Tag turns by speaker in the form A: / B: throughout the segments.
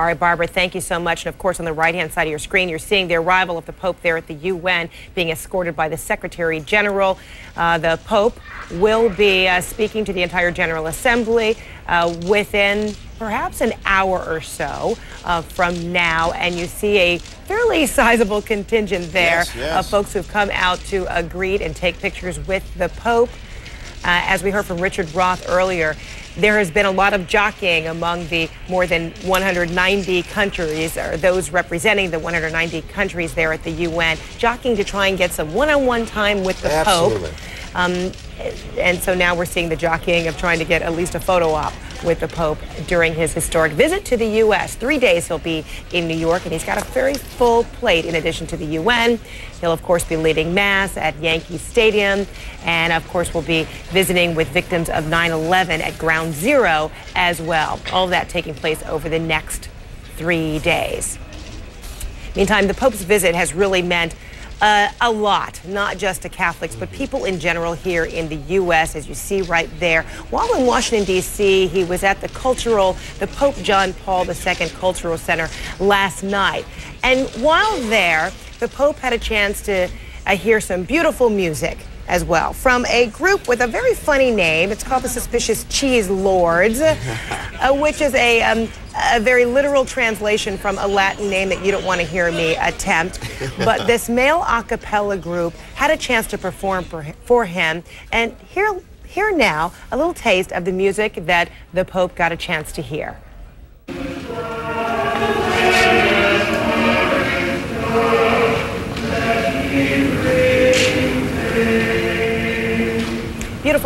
A: All right, Barbara, thank you so much. And of course, on the right hand side of your screen, you're seeing the arrival of the Pope there at the UN, being escorted by the Secretary General. Uh, the Pope will be uh, speaking to the entire General Assembly uh, within perhaps an hour or so uh, from now. And you see a fairly sizable contingent there
B: yes, yes.
A: of folks who've come out to uh, greet and take pictures with the Pope. Uh, as we heard from Richard Roth earlier, there has been a lot of jockeying among the more than 190 countries, or those representing the 190 countries there at the UN, jockeying to try and get some one-on-one time with the
B: Absolutely.
A: Pope. Um, and so now we're seeing the jockeying of trying to get at least a photo op with the Pope during his historic visit to the U.S. Three days he'll be in New York, and he's got a very full plate in addition to the UN. He'll, of course, be leading Mass at Yankee Stadium, and, of course, will be visiting with victims of 9 11 at Ground Zero as well. All of that taking place over the next three days. Meantime, the Pope's visit has really meant uh, a lot, not just to Catholics, but people in general here in the U.S., as you see right there. While in Washington, D.C., he was at the cultural, the Pope John Paul II Cultural Center last night. And while there, the Pope had a chance to uh, hear some beautiful music as well from a group with a very funny name. It's called the Suspicious Cheese Lords, uh, which is a, um, a very literal translation from a Latin name that you don't want to hear me attempt. But this male a cappella group had a chance to perform for, for him. And here, here now, a little taste of the music that the Pope got a chance to hear.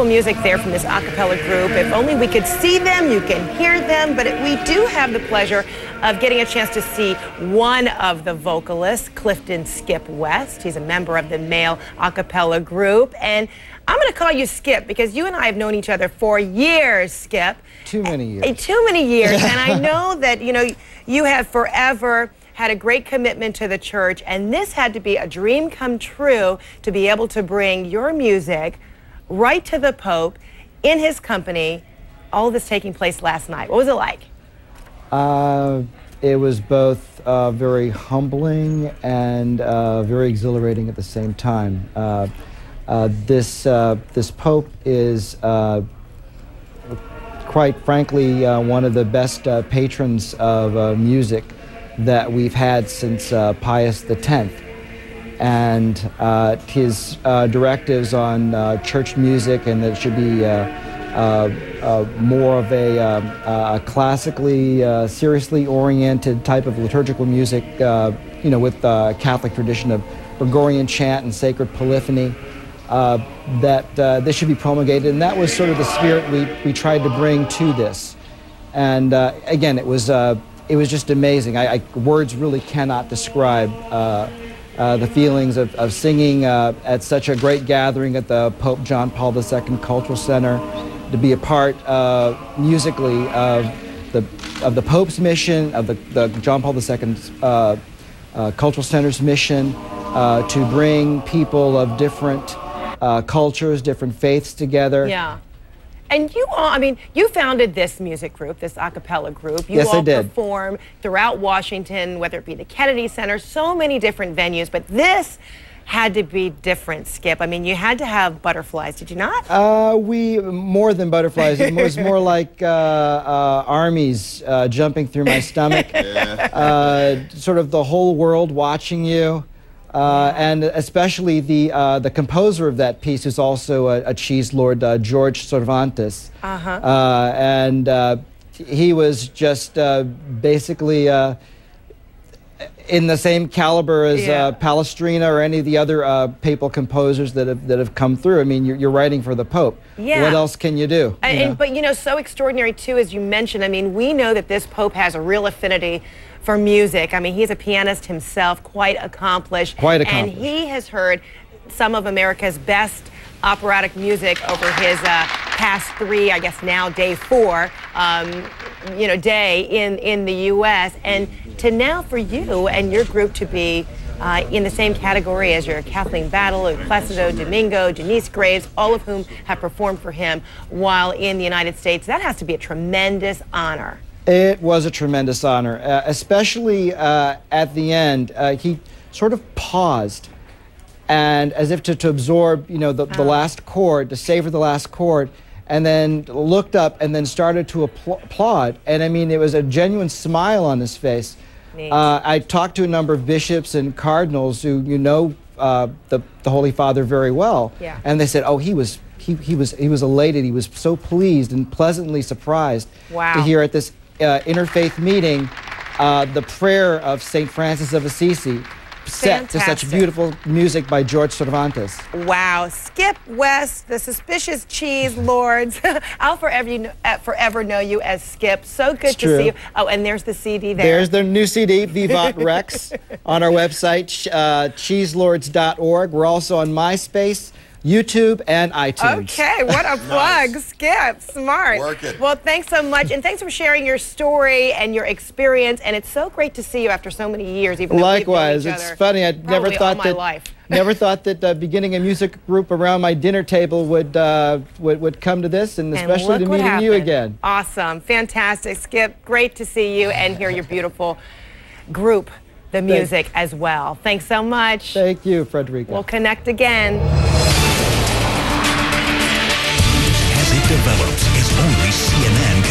A: Music there from this a cappella group. If only we could see them, you can hear them, but we do have the pleasure of getting a chance to see one of the vocalists, Clifton Skip West. He's a member of the male a cappella group. And I'm going to call you Skip because you and I have known each other for years, Skip.
C: Too many years.
A: Uh, Too many years. and I know that, you know, you have forever had a great commitment to the church, and this had to be a dream come true to be able to bring your music right to the Pope in his company. All this taking place last night. What was it like?
C: Uh, it was both uh, very humbling and uh, very exhilarating at the same time. Uh, uh, this uh, this Pope is, quite frankly, one of the best patrons of music that we've had since Pius X and uh, his uh, directives on uh, church music and that it should be uh, uh, uh, more of a, classically, seriously oriented type of liturgical music, you know, with the Catholic tradition of Gregorian chant and sacred polyphony. that this should be promulgated, and that was sort of the spirit we, we tried to bring to this. And again, it was it was just amazing. I, I words really cannot describe uh, the feelings of, of singing uh, at such a great gathering at the Pope John Paul II Cultural Center, to be a part uh, musically of the, of the Pope's mission, of the, the John Paul II uh, uh, Cultural Center's mission, uh, to bring people of different cultures, different faiths together.
A: Yeah. And you all, I mean, you founded this music group, this a cappella group. You
C: yes,
A: all
C: I did.
A: perform throughout Washington, whether it be the Kennedy Center, so many different venues. But this had to be different, Skip. I mean, you had to have butterflies, did you not?
C: Uh, we, more than butterflies, it was more like uh, uh, armies uh, jumping through my stomach. yeah. Uh, sort of the whole world watching you. Uh, and especially the uh, the composer of that piece is also a, a cheese lord, uh, George Cervantes.
A: Uh-huh.
C: Uh, and uh, he was just uh, basically in the same caliber as
A: yeah.
C: Palestrina or any of the other papal composers that have that have come through. I mean, you're, you're writing for the Pope.
A: Yeah.
C: What else can you do?
A: And,
C: you know?
A: but you know, so extraordinary too, as you mentioned. I mean, we know that this Pope has a real affinity for music. I mean, he's a pianist himself, quite accomplished.
C: Quite accomplished.
A: And he has heard some of America's best operatic music over his uh, past three, I guess now day four, um, you know, day in, in the U.S. And to now for you and your group to be uh, in the same category as your Kathleen Battle, Placido Domingo, Denyce Graves, all of whom have performed for him while in the United States, that has to be a tremendous honor.
C: It was a tremendous honor, uh, especially uh, at the end. Uh, he sort of paused and as if to, to absorb, you know, the, the last chord, to savor the last chord, and then looked up and then started to applaud. And I mean, it was a genuine smile on his face. Uh, I talked to a number of bishops and cardinals who you know uh, the, the Holy Father very well,
A: yeah.
C: and they said, "Oh, he was he, he was he was elated. He was so pleased and pleasantly surprised
A: wow.
C: to hear at this uh, interfaith meeting uh, the prayer of Saint Francis of Assisi." Set to such beautiful music by George Cervantes.
A: Wow. Skip West, the suspicious cheese lords. I'll forever, you know, uh, forever know you as Skip. So good
C: it's
A: to
C: true.
A: see you. Oh, and there's the CD there.
C: There's the new CD, Vivat Rex, on our website, uh, cheeselords.org. We're also on MySpace. YouTube and iTunes.
A: Okay, what a plug. nice. Skip, smart.
B: Work it.
A: Well, thanks so much. And thanks for sharing your story and your experience. And it's so great to see you after so many years, even
C: Likewise. it's funny. I never thought that.
A: Life.
C: never thought that uh, beginning a music group around my dinner table would uh, would, would come to this, and especially
A: and
C: to meeting
A: happened.
C: you again.
A: Awesome, fantastic, Skip. Great to see you and hear your beautiful group, the music
C: Thanks.
A: as well. Thanks so much.
C: Thank you, Fredricka.
A: We'll connect again.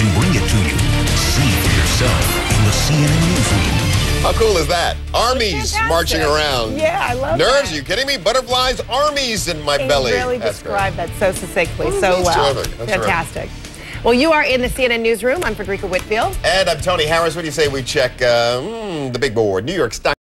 D: CNN can bring it to you. See for yourself in the CNN newsroom.
B: How cool is that? Armies marching around.
A: Yeah, I love
B: Nerves,
A: that.
B: are you kidding me? Butterflies, armies in my
A: you
B: belly.
A: really
B: That's
A: described
B: great.
A: that so succinctly,
B: Ooh,
A: so
B: that's
A: well.
B: terrific. That's
A: Fantastic. Well, you are in the CNN newsroom. I'm Fredricka Whitfield.
B: And I'm Tony Harris. What do you say we check uh, mm, the big board? New York Stock